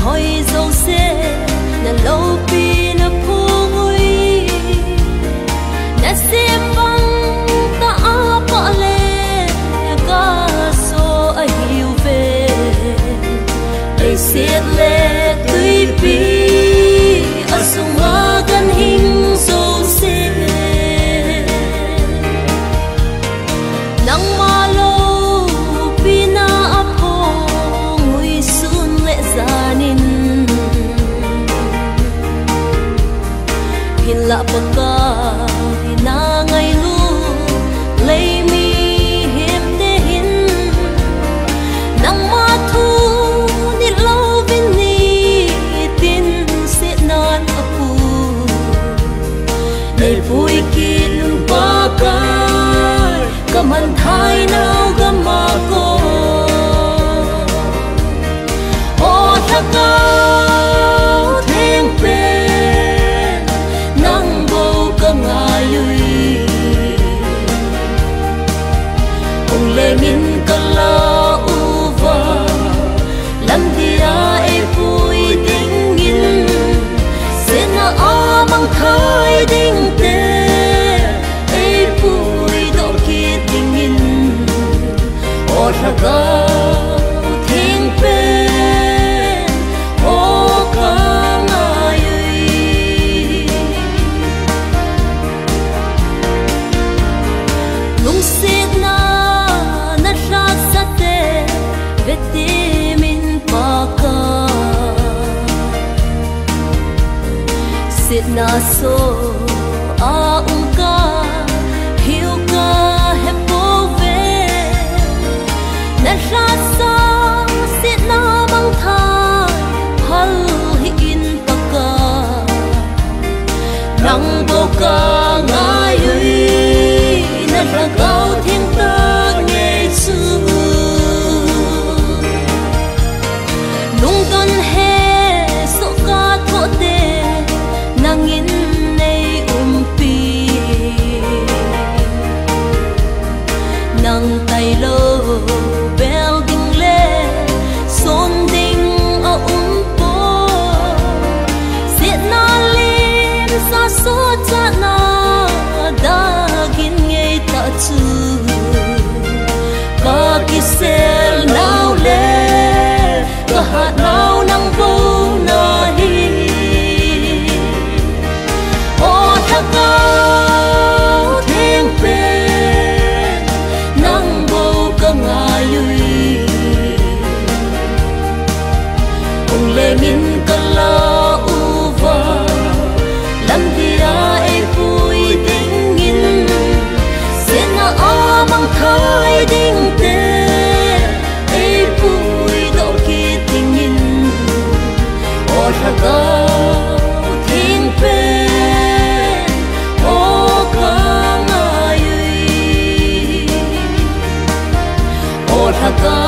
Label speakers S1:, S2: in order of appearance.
S1: hình tin pa hoi dâu xe na lâu pi na phu ngui na se băng ta a pa le ga so a hiu ve ai siết le tui pi lạ bậc ca thì na ngay luôn, lấy mi hiếm thế hin nắng ma thu ni lâu bên ni tin sẽ non apu để vui kín bậc cái cầm hẳn thai nào sit na so a um ca hiu ca he bố về na ra sa sẽ na băng tha hal hi in ta ca, nang bo ca. ta số cha na đã kiến ngay ta chưa alcohol.